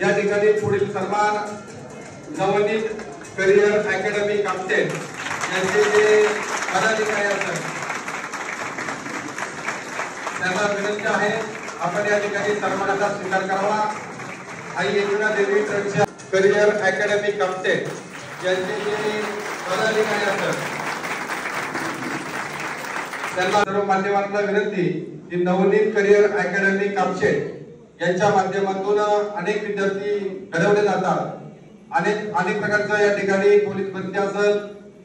या ठिकाणी पुढील सन्मान नवनीत करिअर अकॅडमी कामसेट यांचे जे पदाधिकारी असतात त्यांना विनंती आहे आपण या ठिकाणी सन्मानाचा स्वीकार करावा. आई एकविरा देवी ट्रस्टच्या करिअर अकॅडमी कामसेट यांचे जे पदाधिकारी असतात त्यांना सर्व मान्यवरांना विनंती की नवनीत करिअर अकॅडमी कामशेट यांच्या माध्यमातून अनेक विद्यार्थी घडवले जातात. अनेक अनेक प्रकारच्या या ठिकाणी पोलीस भरती असेल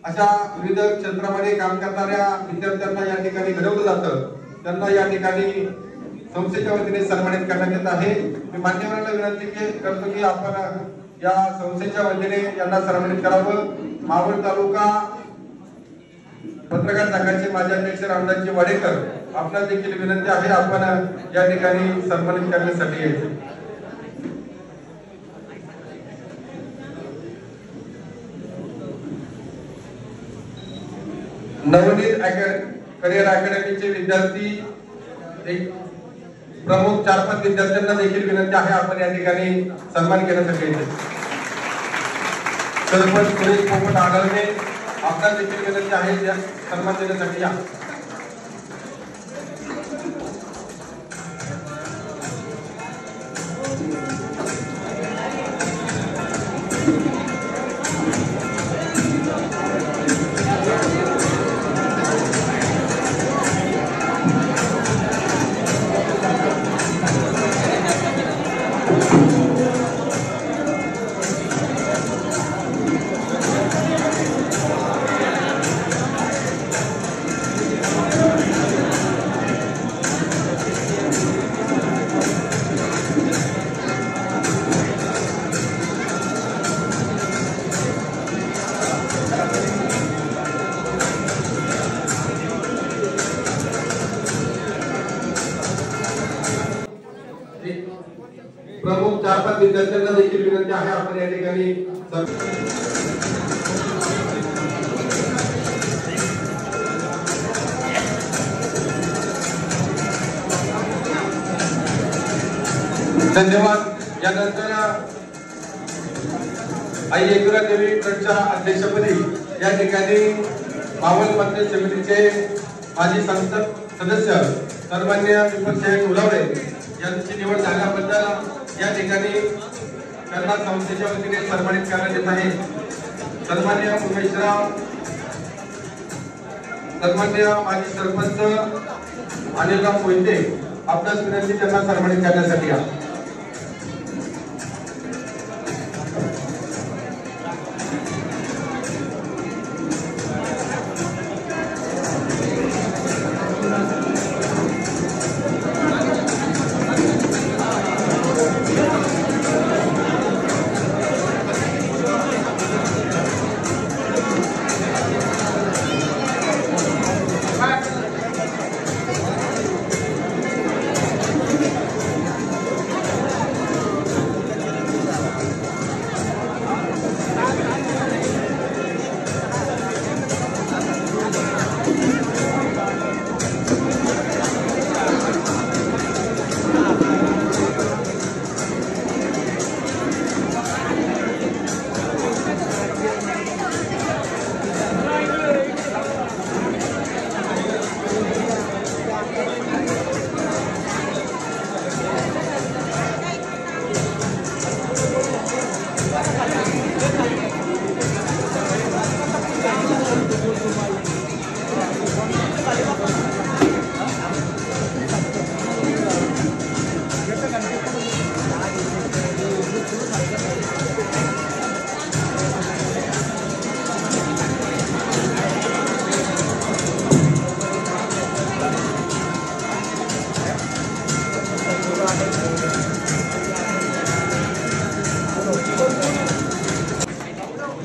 अशा विविध क्षेत्रामध्ये काम करणाऱ्या विद्यार्थ्यांना या ठिकाणी घडवलं जातं. त्यांना या ठिकाणी संस्थेच्या वतीने सन्मानित करण्यात येत आहे. मी मान्यवरांना विनंती करतो की आपण या संस्थेच्या वतीने यांना सन्मानित करावं. मावळ तालुका पत्रकार संघाचे माजी अध्यक्ष रामदासजी वाडेकर आपणास देखील विनंती आहे आपण या ठिकाणी सन्मानित करण्यासाठी यायचं. नवनीत करिअर अकॅडमीचे विद्यार्थी एक प्रमुख चार पाच विद्यार्थ्यांना देखील विनंती आहे आपण या ठिकाणी सन्मान करण्यासाठी यायचं. सरपंच सुरेश पोपट आढळणे आपल्याला देखील विनंती आहे सन्मान देण्यासाठी या. चार पाच विद्यार्थ्यांना देखील विनंती आहे. आपण या ठिकाणी धन्यवाद. यानंतर आई एकविरा देवी ट्रस्टच्या अध्यक्षपदी या ठिकाणी मावळ मंदिर समितीचे माजी संसद सदस्य सन्मान्य विपक्षे उलावडे यांची निवड झाल्याबद्दल या ठिकाणी त्यांना संस्थेच्या वतीने सन्मानित करण्यात येत आहे. सन्मान्य उमेशराव सन्मान्य माजी सरपंच अनिलराव मोहिते आपल्यास विनंती त्यांना सन्मानित करण्यासाठी या.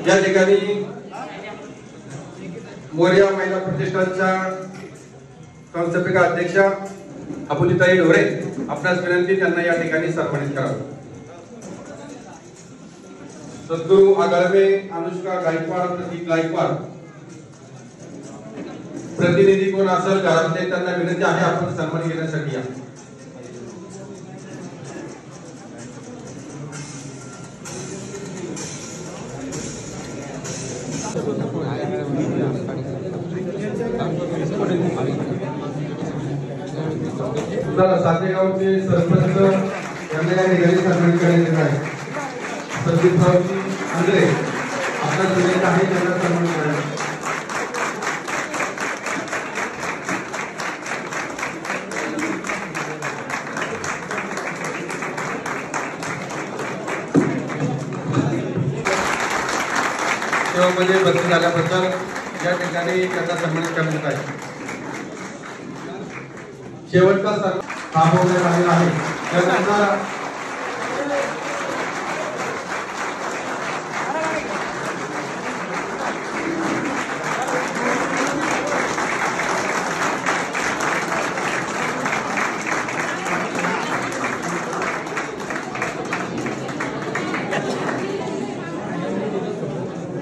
या ठिकाणी मोर्या महिला प्रतिष्ठानच्या संस्थापिका अध्यक्षा अपुजिताई ढोरे आपणास विनंती त्यांना या ठिकाणी सन्मानित करावं. सद्गुरु आगळवे अनुष्का गायकवाड प्रदीप गायकवाड. प्रतिनिधी कोण असेल घरातले त्यांना विनंती आहे आपण सन्मान घेण्यासाठी या. सातेगावचे सरपंच यांना या ठिकाणी सन्मानित करण्यात येत आहे संदीपरावजी आंध्रे आपल्या सगळे आहे त्यांना सन्मान करण्यात सेवामध्ये भरती झाल्याबद्दल या ठिकाणी त्यांना सन्मानित करण्यात आहे. शेवटचा सण थांबवण्यात आलेला आहे. त्यानंतर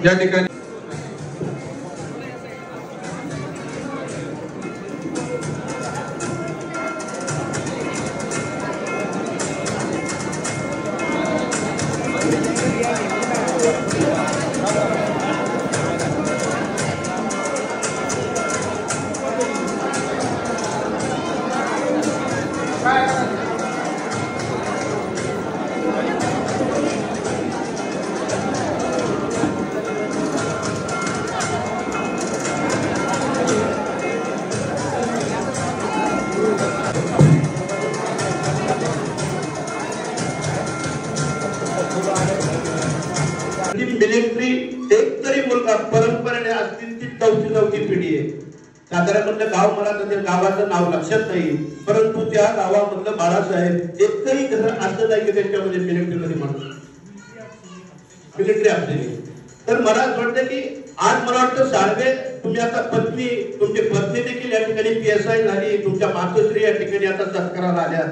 या ठिकाणी मिलिटरी एक तरी मुलगा परंपरेने असतील ती चौथी चौथी पिढी आहे. साधारण म्हणलं गाव मला तर गावाचं नाव लक्षात नाही. परंतु त्या गावामधलं बाळासाहेब एकही घर असं नाही की त्यांच्यामध्ये मिलिटरी मध्ये माणूस मिलिटरी असलेली. तर मला असं वाटतं की आज मला वाटतं साळवे तुम्ही आता पत्नी तुमची पत्नी देखील या ठिकाणी पी एस आय झाली तुमच्या मातोश्री या ठिकाणी आता सत्काराला आल्या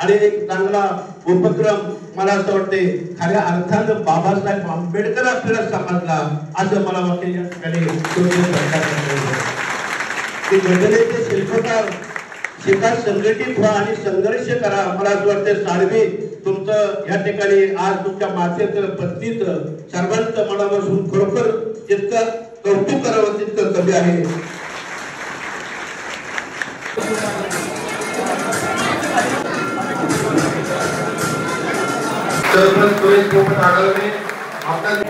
आणि एक चांगला उपक्रम मला असं वाटते खऱ्या अर्थानं बाबासाहेब आंबेडकर आपल्याला समजला. असं मला वाटते या ठिकाणी घटनेचे शिल्पकार शेतात संघटित व्हा आणि संघर्ष करा. मला असं वाटतं साळवे तुमचं या ठिकाणी आज तुमच्या मातेचं पत्नीचं सर्वांचं मनापासून खरोखर जितकं कौतुक करावं तितकं कमी आहे. सरपंच सुरेश पोपट आढळले आपल्या